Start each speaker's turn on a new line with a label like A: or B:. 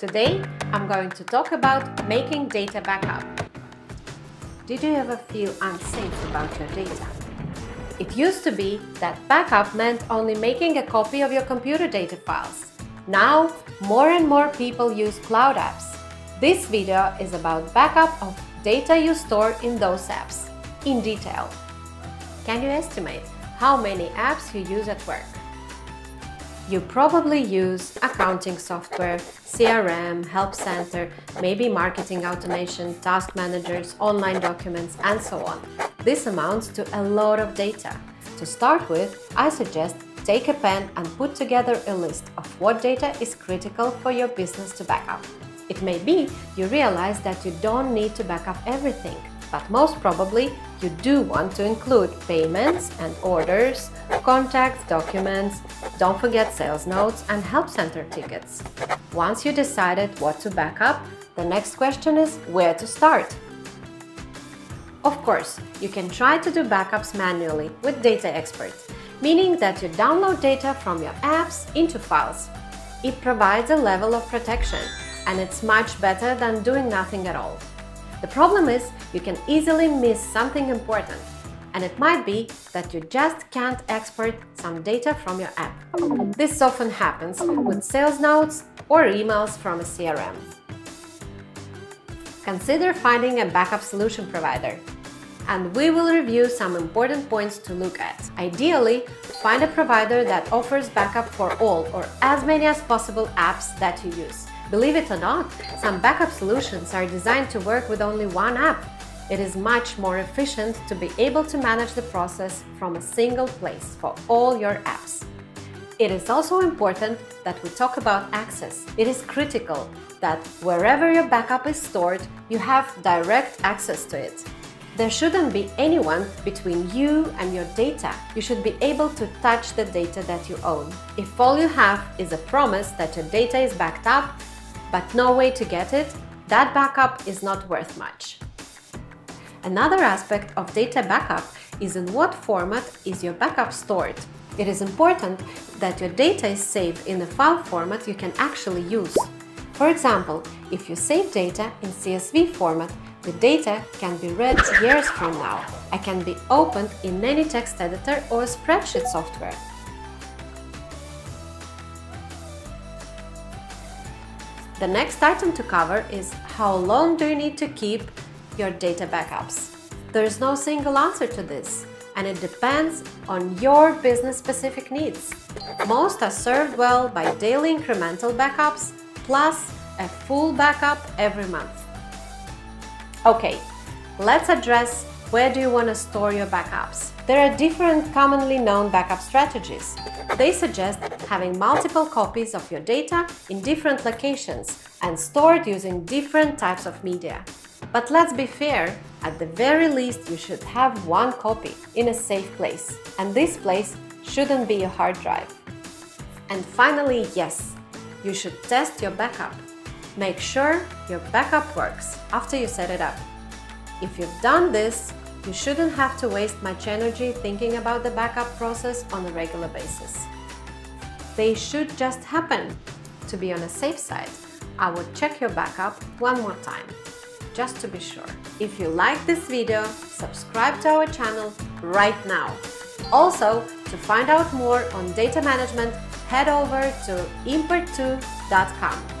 A: Today, I'm going to talk about making data backup. Did you ever feel unsafe about your data? It used to be that backup meant only making a copy of your computer data files. Now, more and more people use cloud apps. This video is about backup of data you store in those apps, in detail. Can you estimate how many apps you use at work? You probably use accounting software, CRM, help center, maybe marketing automation, task managers, online documents, and so on. This amounts to a lot of data. To start with, I suggest take a pen and put together a list of what data is critical for your business to back up. It may be you realize that you don't need to back up everything, but most probably you do want to include payments and orders, contacts, documents, don't forget sales notes and help center tickets. Once you decided what to back up, the next question is where to start. Of course, you can try to do backups manually with Data Export, meaning that you download data from your apps into files. It provides a level of protection and it's much better than doing nothing at all. The problem is you can easily miss something important and it might be that you just can't export some data from your app. This often happens with sales notes or emails from a CRM. Consider finding a backup solution provider and we will review some important points to look at. Ideally, find a provider that offers backup for all or as many as possible apps that you use. Believe it or not, some backup solutions are designed to work with only one app. It is much more efficient to be able to manage the process from a single place for all your apps. It is also important that we talk about access. It is critical that wherever your backup is stored, you have direct access to it. There shouldn't be anyone between you and your data. You should be able to touch the data that you own. If all you have is a promise that your data is backed up, but no way to get it, that backup is not worth much. Another aspect of data backup is in what format is your backup stored. It is important that your data is saved in a file format you can actually use. For example, if you save data in CSV format, the data can be read years from now and can be opened in any text editor or spreadsheet software. The next item to cover is how long do you need to keep your data backups? There is no single answer to this and it depends on your business specific needs. Most are served well by daily incremental backups plus a full backup every month. Okay, let's address where do you want to store your backups. There are different commonly known backup strategies. They suggest having multiple copies of your data in different locations and stored using different types of media. But let's be fair, at the very least you should have one copy in a safe place, and this place shouldn't be a hard drive. And finally, yes, you should test your backup. Make sure your backup works after you set it up. If you've done this, you shouldn't have to waste much energy thinking about the backup process on a regular basis. They should just happen. To be on a safe side, I would check your backup one more time, just to be sure. If you like this video, subscribe to our channel right now. Also, to find out more on data management, head over to import2.com.